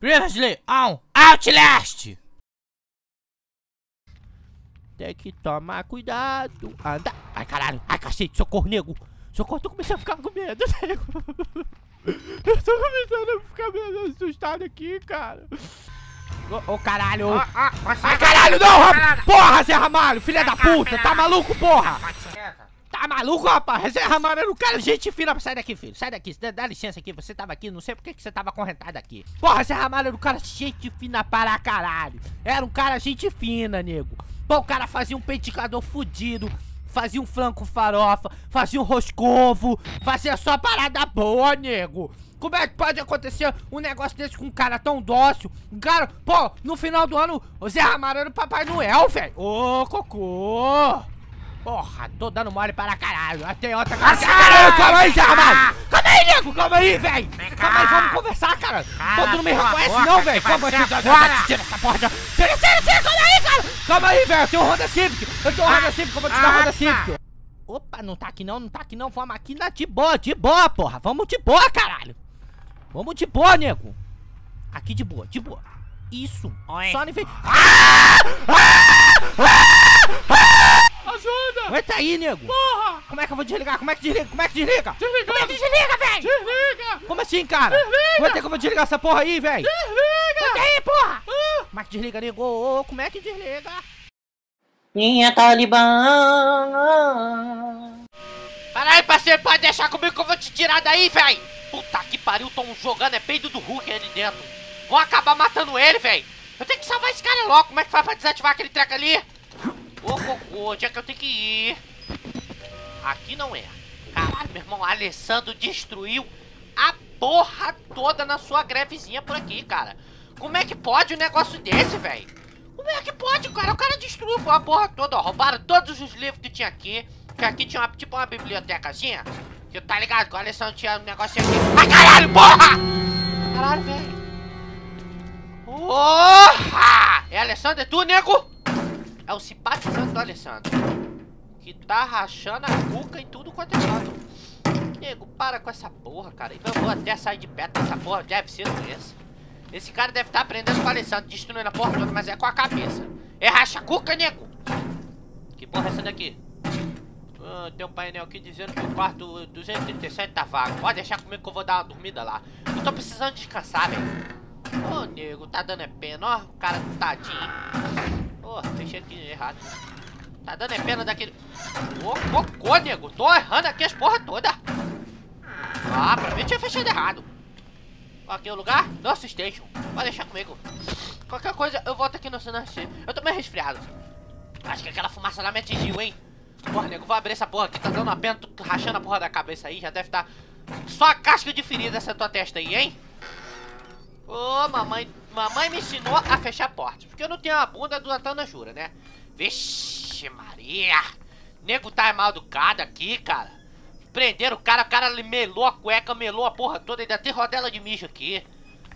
Previously on Outlast! Tem que tomar cuidado. Anda. Ai, caralho. Ai, cacete. Socorro, nego. Socorro, tô começando a ficar com medo, nego. Eu tô começando a ficar meio assustado aqui, cara. Ô, ô, caralho. Ó, ó, você Ai, caralho, não. Caralho. Porra, Zé Ramalho, filha da puta. Tá maluco, porra? Tá maluco, rapaz? Ramalho era um cara gente fina. Sai daqui, filho. Sai daqui. Dá, dá licença aqui. Você tava aqui. Não sei por que que você tava acorrentado aqui. Porra, era um cara gente fina para caralho. Era um cara gente fina, nego. Pô, o cara fazia um peiticador fudido. Fazia um flanco farofa. Fazia um roscovo. Fazia só parada boa, nego. Como é que pode acontecer um negócio desse com um cara tão dócil? Um cara, pô, no final do ano, o Zé o Papai Noel, velho. Ô, cocô. Porra, tô dando mole para caralho. Até outra cara. Caralho, calma aí, Zé Ramalho. Calma aí, nego. Calma aí, velho. Calma aí, vamos conversar, cara. Pô, tu não me reconhece não, velho. Calma aí, tira essa porra. Tira, tira, tira. Calma aí, cara. Calma aí, velho. Eu tenho Honda Civic. Eu tenho Honda Civic. Eu vou te dar ah, Honda tá. Civic. Opa, não tá aqui não, não tá aqui não. Vamos aqui na de boa, de boa, porra. Vamos de boa, caralho. Vamos de boa, nego. Aqui de boa, de boa. Isso. Oi. Só não vem. Ah! Ajuda! Aguenta aí, nego. Porra! Como é que eu vou desligar? Como é que desliga? Como é que desliga? Desligando! Como é que desliga, velho? Desliga! Como assim, cara? Desliga! Como é que eu vou desligar essa porra aí, velho? Desliga! Aguenta aí, porra! Ah, Como é que desliga, nego? Como é que desliga? Minha Talibã. Caralho, parceiro, pode deixar comigo que eu vou te tirar daí, velho! Puta que pariu, tão jogando é peido do Hulk ali dentro. Vão acabar matando ele, velho. Eu tenho que salvar esse cara logo. Como é que faz pra desativar aquele treco ali? Ô, cocô, onde é que eu tenho que ir? Aqui não é. Caralho, meu irmão, Alessandro destruiu a porra toda na sua grevezinha por aqui, cara. Como é que pode um negócio desse, velho? Como é que pode, cara? O cara destruiu a porra toda, ó. Roubaram todos os livros que tinha aqui. Que aqui tinha uma, tipo uma bibliotecazinha. Que tá ligado? Que o Alessandro tinha um negocinho aqui. Ai, caralho, porra! Caralho, velho. Porra! É Alessandro, é tu, nego? É o simpatizante do Alessandro. Que tá rachando a cuca em tudo quanto é lado. Nego, para com essa porra, cara. Eu vou até sair de perto dessa porra. Deve ser doença. Esse cara deve estar aprendendo com o Alessandro, destruindo a porra toda, mas é com a cabeça. É racha cuca, nego! Que porra é essa daqui? Ah, tem um painel aqui dizendo que o quarto 237 tá vago. Pode deixar comigo que eu vou dar uma dormida lá. Eu tô precisando descansar, velho. Ô, nego, tá dando é pena, ó. O cara tadinho. Ô, fechei aqui errado. Tá dando é pena daquele... Ô, cocô, nego. Tô errando aqui as porra toda. Ah, pra mim tinha fechado errado. Aqui é o lugar? Nossa Station. Pode deixar comigo. Qualquer coisa, eu volto aqui no Sinarci. Eu tô meio resfriado. Acho que aquela fumaça lá me atingiu, hein? Porra, nego, vou abrir essa porra aqui. Tá dando uma pena, rachando a porra da cabeça aí. Já deve estar só a casca de ferida essa tua testa aí, hein? Ô, mamãe, mamãe me ensinou a fechar portas. Porque eu não tenho a bunda do Antana Jura, né? Vixe, Maria. Nego tá mal educado aqui, cara. Prenderam o cara, o cara melou a cueca, melou a porra toda, ainda tem rodela de mijo aqui.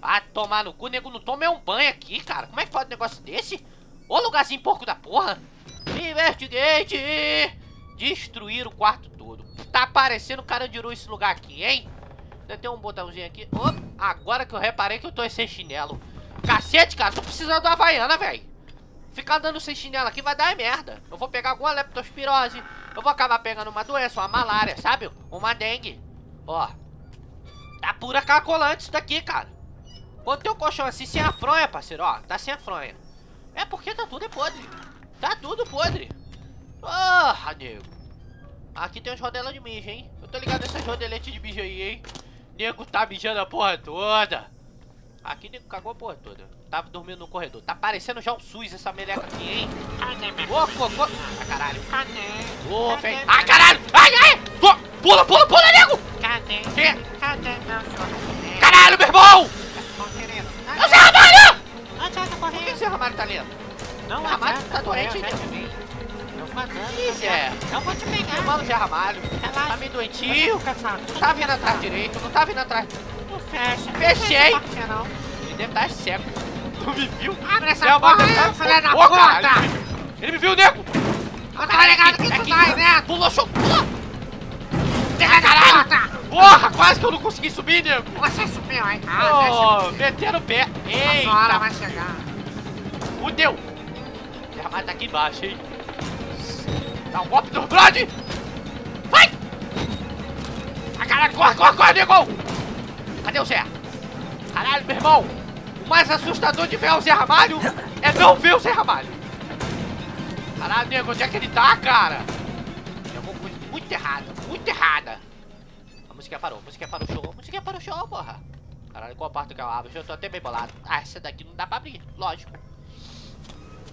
Ah, tomar no cu, nego não toma é um banho aqui, cara. Como é que pode um negócio desse? Ô lugarzinho porco da porra. Investigate! Destruir o quarto todo. Tá parecendo carandiru esse lugar aqui, hein? Ainda tem um botãozinho aqui. Opa, agora que eu reparei que eu tô sem chinelo. Cacete, cara, tô precisando da Havaiana, velho. Ficar andando sem chinelo aqui vai dar é merda. Eu vou pegar alguma leptospirose. Eu vou acabar pegando uma doença, uma malária, sabe? Uma dengue. Ó. Tá pura cacolante isso daqui, cara. Quando tem um colchão assim sem a fronha, parceiro, ó. Tá sem a fronha. É porque tá tudo é podre. Tá tudo podre. Porra, nego. Aqui tem uns rodelas de mijo, hein? Eu tô ligado nessas rodeletes de mijo aí, hein? Nego tá mijando a porra toda. Aqui nego cagou a porra toda. Tava dormindo no corredor. Tá parecendo já um SUS essa meleca aqui, hein? Ô, cocô. Ah, caralho. Cadê? Ô, meu- Ai, caralho. Ai, ai. Pula, pula, pula, nego. Cadê? Caralho, meu irmão. É o Zé Ramalho. Não Por que correr. esse Ramalho tá lendo? Não Zé Ramalho tá doente, correr, eu já te vi. Eu mandando. Ih, Zé. Eu vou te pegar. Irmão Zé Ramalho. Tá meio doentio. Cansado. Não tá vindo atrás direito. Não tá vindo atrás. Não fecha. Fechei. Não não. Ele deve estar cego. Tu me viu? Abre essa Ramalho porra aí, filha da puta. caralho, ele me- viu, nego. Eu tô ligado que tu tá aí dentro. Pulou, show, da Caralho. Porra, quase que eu não consegui subir, nego. Você subiu, hein? Ah, Oh, meteram o pé. deixa. A hora Eita, vai chegar. fudeu. Zé Ramalho tá aqui embaixo, hein. Dá um golpe no Brody. Vai. Ah, caralho, corre, corre, corre, nego. Cadê o Zé? Caralho, meu irmão. O mais assustador de ver o Zé Ramalho é não ver o Zé Ramalho. Caralho, nego, onde é que ele tá, cara? Tem alguma coisa muito errada, muito errada. A música parou, a música parou o show, a música parou o show, porra. Caralho, qual parte que eu abro? Eu tô até bem bolado. Ah, essa daqui não dá pra abrir, lógico.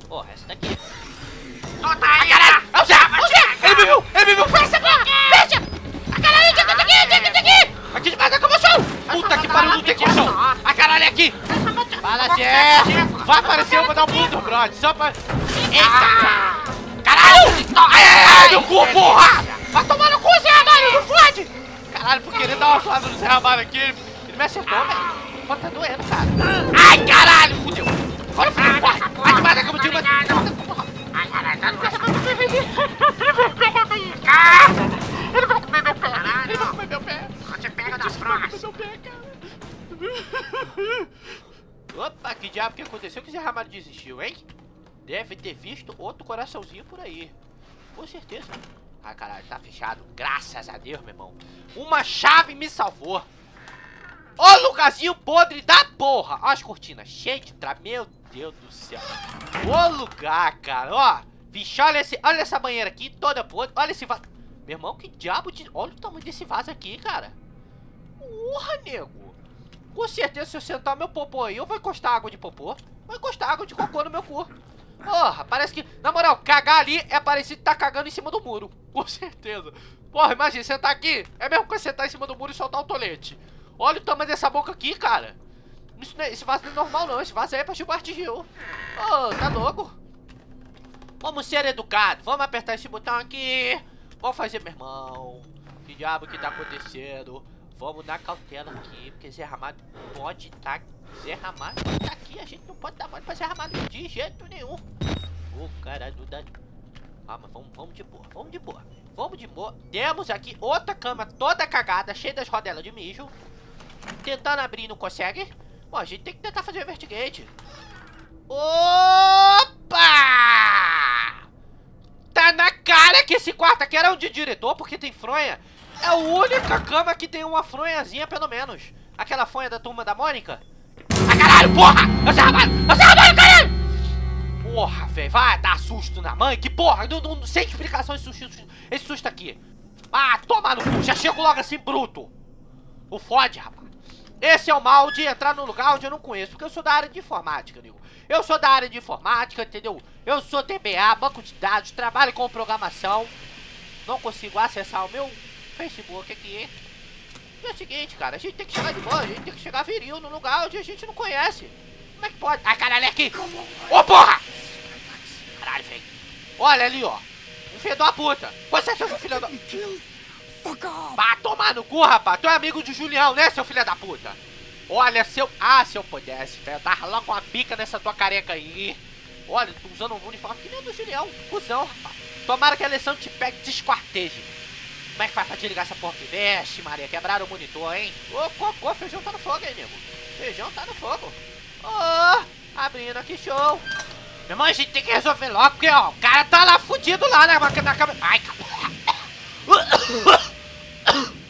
Porra, essa daqui. Solta Ah, aí, caralho! É o Zé! É o Zé! chegar. Ele me viu! Ele me viu! Fecha, porra! Fecha! Ah, caralho! Aqui! Aqui debaixo da colchão! Puta que pariu, não tem colchão! Ah, caralho, é aqui! Fala, Zé! Vai aparecer, eu vou dar um pulo no brother, só pra... Eita! Caralho! Ai, ai, ai, meu cu, porra! Vai tomar no cu, Zé Ramalho, não fode! Caralho, por querer dar uma suada no Zé Ramalho aqui, ele, ele me acertou, velho. Pô, tá doendo, cara. Ai, caralho, fudeu! Agora fudeu, corre! Vai debaixo da de uma... Ai, caralho, tá no Ele vai comer meu pé. Ele vai comer meu pé. Eu te pego nas próximas. Opa, que diabo que aconteceu que o Zé Ramalho desistiu, hein? Deve ter visto outro coraçãozinho por aí. Com certeza. Ah, caralho, tá fechado. Graças a Deus, meu irmão. Uma chave me salvou. Ô lugarzinho podre da porra. Ó as cortinas cheias de tra... Meu Deus do céu. Ô lugar, cara. Ó. Vixe, olha, esse, olha essa banheira aqui toda podre. Olha esse vaso. Meu irmão, que diabo de... Olha o tamanho desse vaso aqui, cara. Porra, nego. Com certeza, se eu sentar meu popô aí, eu vou encostar água de popô. Vou encostar água de cocô no meu cu. Porra, parece que... Na moral, cagar ali é parecido que tá cagando em cima do muro. Com certeza. Porra, imagina, sentar aqui. É mesmo que sentar em cima do muro e soltar o tolete. Olha o tamanho dessa boca aqui, cara. Isso não é, esse vaso não é normal, não. Esse vaso aí é pra Gilberto Gil. Ô, tá louco? Vamos ser educados. Vamos apertar esse botão aqui. Vamos fazer, meu irmão. Que diabo que tá acontecendo? Vamos dar cautela aqui, porque Zé Ramalho pode estar. Tá... Zé Ramalho pode tá aqui. A gente não pode dar mole pra Zé Ramalho de jeito nenhum. Ô, cara do da. Ah, mas vamos, vamos de boa, vamos de boa. Vamos de boa. Temos aqui outra cama toda cagada, cheia das rodelas de mijo. Tentando abrir, não consegue. Bom, a gente tem que tentar fazer o investigate. Opa! Na cara que esse quarto aqui era um de diretor, porque tem fronha. É a única cama que tem uma fronhazinha, pelo menos. Aquela fronha da turma da Mônica. Ah, caralho, porra! Eu sei ramalho! Eu sei ramalho, caralho! Porra, velho, vai dar susto na mãe? Que porra, não, não, sem explicação esse susto, esse susto aqui. Ah, toma no cu, já chego logo assim bruto. O fode, rapaz. Esse é o mal de entrar num lugar onde eu não conheço, porque eu sou da área de informática, amigo. Eu sou da área de informática, entendeu? Eu sou DBA, banco de dados, trabalho com programação. Não consigo acessar o meu Facebook aqui. E é o seguinte, cara, a gente tem que chegar de boa, a gente tem que chegar viril no lugar onde a gente não conhece. Como é que pode? Ai, caralho, é aqui! Ô, porra! Caralho, velho. Olha ali, ó. Um filho da puta. Você é seu filho da... Vá tomar no cu, rapaz. Tu é amigo de Julião, né, seu filho da puta? Olha, se eu... Ah, se eu pudesse, velho. Eu tava logo uma pica nessa tua careca aí. Olha, tu usando um uniforme que nem do Julião. Cusão, rapaz. Tomara que a eleição te pegue e te esquarteje. Como é que faz pra desligar essa porra que veste, Maria? Quebraram o monitor, hein? Ô, cocô, feijão tá no fogo aí, nego. Feijão tá no fogo. Ô, abrindo aqui, show. Meu irmão, a gente tem que resolver logo, porque, ó, o cara tá lá fudido lá na, na câmera. Ai, cara.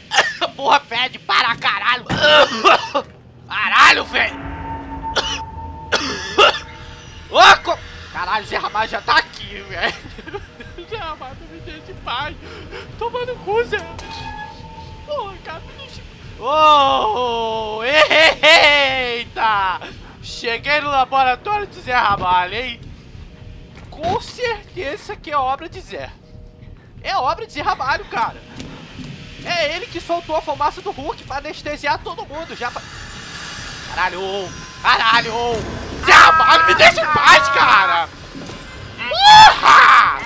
Porra, fede para caralho. Caralho, velho. Ô, co... Caralho, Zé Ramalho já tá aqui, velho. Zé Ramalho, me deixa em paz. Toma no cu, Zé. Porra, cara, me deixa... Oh, eita! Cheguei no laboratório do Zé Ramalho, hein? Com certeza aqui é obra de Zé. É obra de Zé Ramalho, cara. É ele que soltou a fumaça do Hulk pra anestesiar todo mundo. Já. pra- Caralho! Caralho! Ramalho, me deixa em paz, cara! Porra!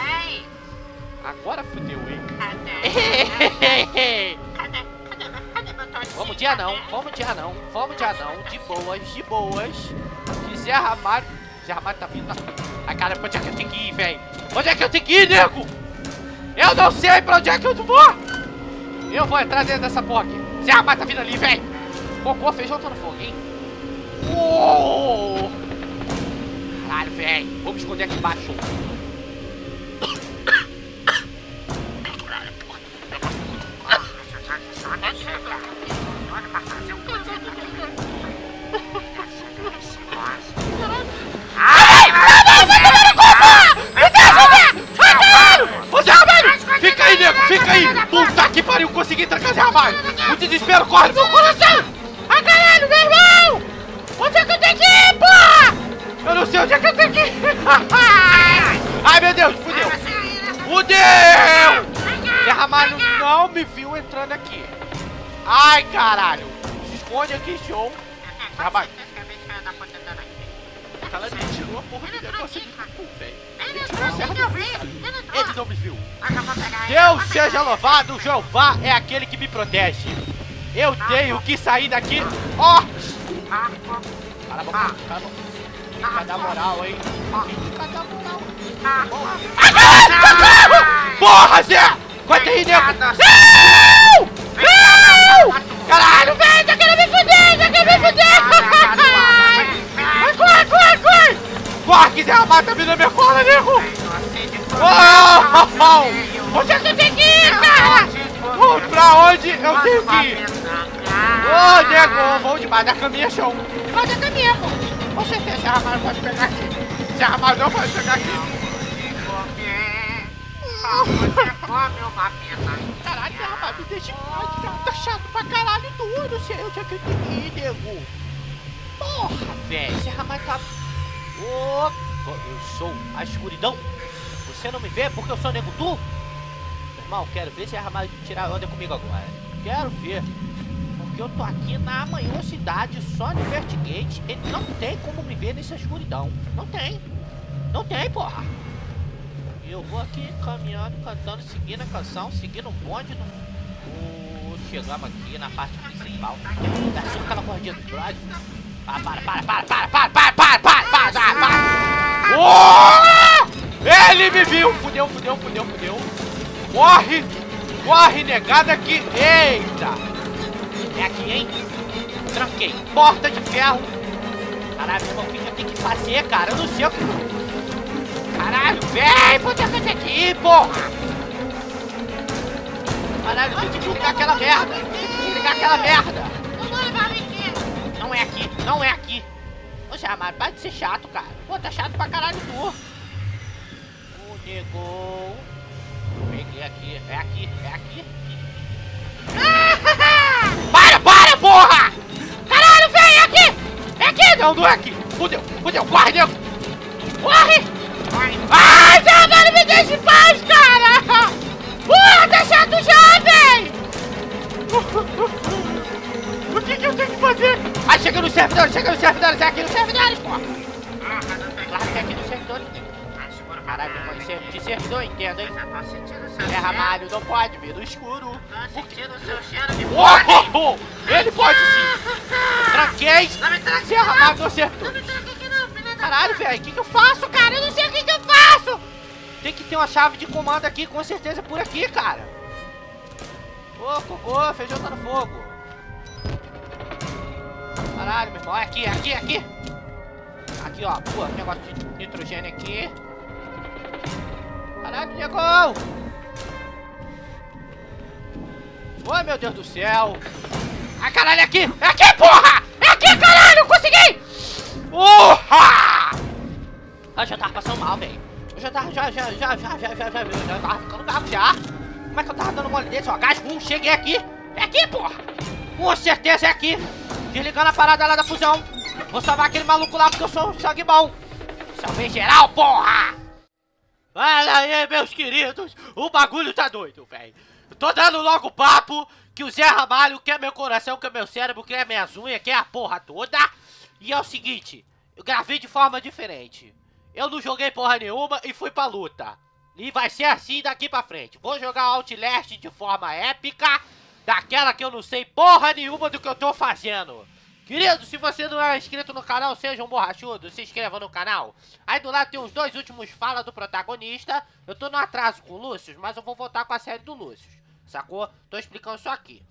Agora fudeu, hein? Vamos de anão, vamos de anão, vamos de anão, de boas, de boas. Zé Ramalho. Zé Ramalho tá vindo. Ai, cara, pra onde é que eu tenho que ir, velho? Onde é que eu tenho que ir, nego? Eu não sei pra onde é que eu vou! Eu vou entrar dentro dessa porra aqui. Zé Ramalho tá vindo ali, velho. Cocô, feijão tá no fogo, hein? Uou! Caralho, velho. Vamos esconder aqui embaixo. Onde é que eu tenho que ir! Ai, meu Deus! Fudeu! Fudeu! Ramalho não me viu entrando aqui. Ai, caralho! Se esconde aqui, show! Zé Ramalho, ela me tirou a porra do negócio de cu, velho. Ele cara. Não me viu. Deus seja louvado, Jeová é aquele que me protege. Eu tenho que sair daqui. Ó! Cala a boca, cala a boca. Fica da moral, hein? Fica da moral. Socorro! Porra, Zé! Corta aí, nego! Não! Não! Caralho, velho! Tá querendo me fuder! Tá querendo me fuder! Vai, corre, corre, corre! Corre, que Zé Ramalho tá na minha cola, nego! Oh! Onde é que eu tenho que ir, cara? Oh, pra onde eu tenho que ir? Ô, oh, nego, vou debaixo da caminha, show. Debaixo da caminha, pô. Com certeza, Zé Ramalho pode pegar aqui. Zé Ramalho não pode pegar aqui. Caralho, Zé Ramalho, me deixa em paz, cara. Tá chato pra caralho tudo. Não eu tenho que ir, nego. Porra, velho. Zé Ramalho tá... Ô, eu sou a escuridão. Você não me vê porque eu sou nego tu? Irmão, quero ver se é Ramalho tirar onda comigo agora. Quero ver. Porque eu tô aqui na manhosidade só no Vertigate. Ele não tem como me ver nessa escuridão. Não tem. Não tem, porra. E eu vou aqui caminhando, cantando, seguindo a canção, seguindo o bonde do... Oh, chegamos aqui na parte principal. Desceu aquela corridinha do prédio. Para, para, para, para, para, para, para, para, para, para, para. Oh! Ele me viu! Fudeu, fudeu, fudeu, fudeu. Corre! Corre, negada aqui! Eita! É aqui, hein? Tranquei. Porta de ferro. Caralho, o que eu tenho que fazer, cara? Eu não sei o que... Caralho, vem! Pode fazer aqui, porra! Caralho, eu tenho que desligar aquela merda! Desligar aquela merda! Não é aqui, não é aqui! Ô, Jamar, para de ser chato, cara! Pô, tá chato pra caralho tu! Ô, nego! Peguei aqui, é aqui, é aqui! Não, não é aqui! Fudeu, fudeu, corre, nego! Corre! Ai, Jamar, me deixa em paz, cara! Porra, tá chato já, véi! O que, que eu tenho que fazer? Ah, chega no servidor, chega no servidor, é aqui no servidores, porra! Claro que é aqui no servidor. Caralho, de, servidor entendo, hein? É ramalho, não pode vir no escuro. Tô sentindo o seu cheiro de Oh, oh, oh, Ele pode sim! Tranquei! Zé ramalho no servidor. Caralho, velho, o que, que eu faço, cara? Eu não sei o que, que eu faço! Tem que ter uma chave de comando aqui, com certeza, por aqui, cara. Ô, cocô, feijão tá no fogo. Caralho, meu irmão, é aqui, é aqui, é aqui. Aqui, ó, pô, negócio de nitrogênio aqui. Caralho, negão! Oi, meu Deus do céu! Ai, caralho, é aqui! É aqui, porra! É aqui, caralho! Consegui! Porra! Ah, já tava passando mal, velho. Eu já tava, já, já, já, já, já, já, já, já tava ficando bravo já. Como é que eu tava dando mole desse, ó? Gás 1, cheguei aqui. É aqui, porra! Com certeza é aqui. Desligando a parada lá da fusão. Vou salvar aquele maluco lá porque eu sou um sangue bom. Salvei geral, porra! Meus queridos. O bagulho tá doido, velho. Tô dando logo papo que o Zé Ramalho quer meu coração, quer meu cérebro, quer minhas unhas, quer a porra toda. E é o seguinte, eu gravei de forma diferente. Eu não joguei porra nenhuma e fui pra luta. E vai ser assim daqui pra frente. Vou jogar Outlast de forma épica, daquela que eu não sei porra nenhuma do que eu tô fazendo. Querido, se você não é inscrito no canal, seja um borrachudo, se inscreva no canal. Aí do lado tem os dois últimos fala do protagonista. Eu tô no atraso com o Lúcio, mas eu vou voltar com a série do Lúcio. Sacou? Tô explicando isso aqui.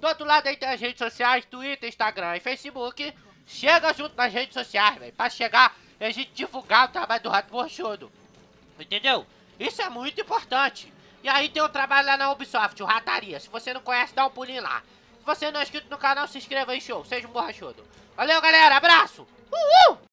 Do outro lado aí tem as redes sociais, Twitter, Instagram e Facebook. Chega junto nas redes sociais, velho. Pra chegar e a gente divulgar o trabalho do Rato Borchudo. Entendeu? Isso é muito importante. E aí tem o trabalho lá na Ubisoft, o Rataria. Se você não conhece, dá um pulinho lá. Você não é inscrito no canal, se inscreva aí, show. Seja um borrachudo. Valeu, galera. Abraço. Uhul!